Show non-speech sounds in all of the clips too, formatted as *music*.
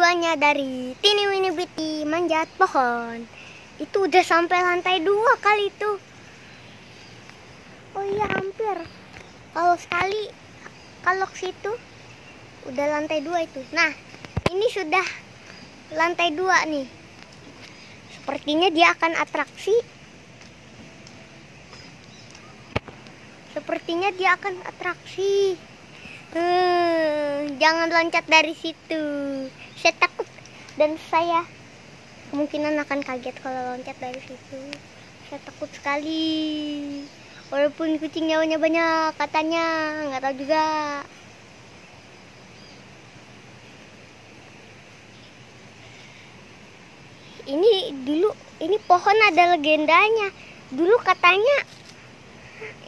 keduanya dari Tini Winnie Beauty manjat pohon. Itu udah sampai lantai dua kali itu. Oh iya hampir. Kalau sekali, kalau ke situ udah lantai dua itu. Nah, ini sudah lantai dua nih. Sepertinya dia akan atraksi. Sepertinya dia akan atraksi. Hmm, jangan loncat dari situ. Dan saya kemungkinan akan kaget kalau loncat dari situ. Saya takut sekali. Walaupun kucing nyawanya banyak katanya, nggak tahu juga. Ini dulu ini pohon ada legendanya. Dulu katanya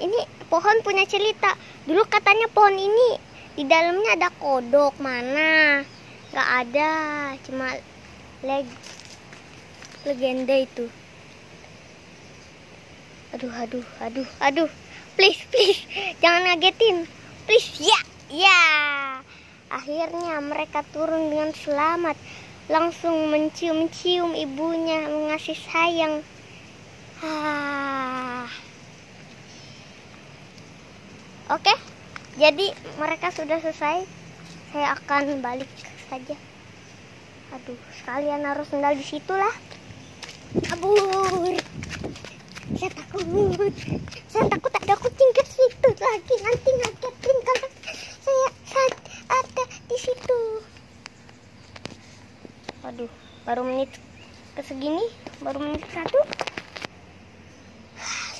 ini pohon punya cerita. Dulu katanya pohon ini di dalamnya ada kodok mana nggak ada cuma leg legenda itu. Aduh aduh aduh aduh. Please please *laughs* jangan ngagetin. Please ya ya. Akhirnya mereka turun dengan selamat. Langsung mencium-cium ibunya mengasih sayang. Ah. Oke jadi mereka sudah selesai. Saya akan balik saja aduh sekalian harus sendal di situ lah. Kabur. Saya takut. Saya takut ada kucing ke situ lagi. Nanti ngagetin kalau saya saat ada di situ. Aduh baru menit ke segini baru menit satu.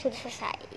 Sudah selesai